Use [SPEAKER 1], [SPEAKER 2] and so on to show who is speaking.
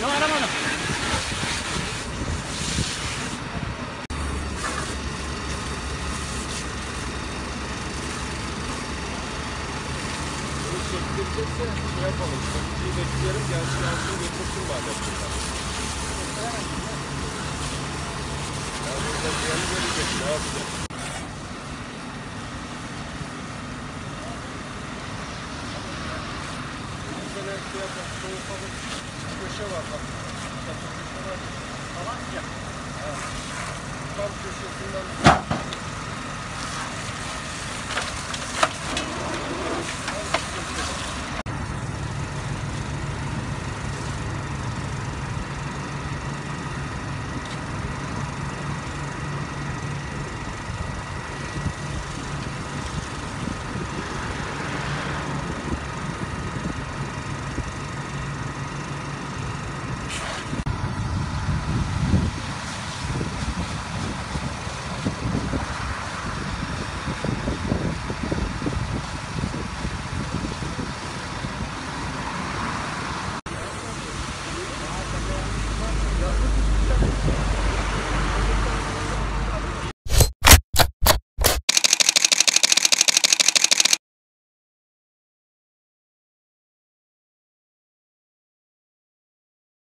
[SPEAKER 1] Çağırım onu.
[SPEAKER 2] Bunu çektirecekse şey yapalım. Çekiciyi bekleyelim. Gelsin altını getirsin madem. Ya burada diğeri gelecek. Ne şey yapalım. Soğutalım. Köşe var bak. Çatı köşe var.
[SPEAKER 1] Tamam ya.
[SPEAKER 2] Tam köşesinden